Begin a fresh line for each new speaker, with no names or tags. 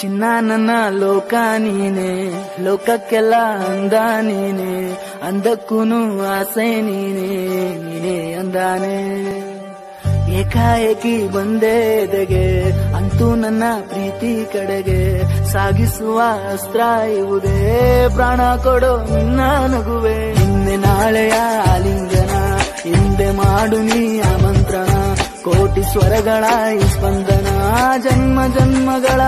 ಚಿನ್ನ ನನ್ನ ಲೋಕ ನೀನೆ, ಲೋಕಕ್ಕೆಲ್ಲ ಅಂದ ನೀನೆ, ಅಂದಕ್ಕೂನು ಆಸೆ ನೀನೆ ನೀನೆ ಅಂದಾನೆ. ಏಕಾಏಕಿ ಬಂದೆ ಎದೆಗೆ, ಅಂತೂ ನನ್ನ ಪ್ರೀತಿ ಕಡೆಗೆ, ಸಾಗಿಸುವ ಅಸ್ತ್ರ ಇವುದೇ. ಪ್ರಾಣ ಕೊಡೋ ನಿನ್ನ ನಗುವೆ ಹಿಂದೆ ನಾಳೆಯ ಆಲಿಂಗನ, ಹಿಂದೆ ಮಾಡು ನೀ ಆಮಂತ್ರಣ ಕೋಟಿ ಸ್ವರಗಳ ಈ ಸ್ಪಂದನ, ಜನ್ಮ ಜನ್ಮಗಳ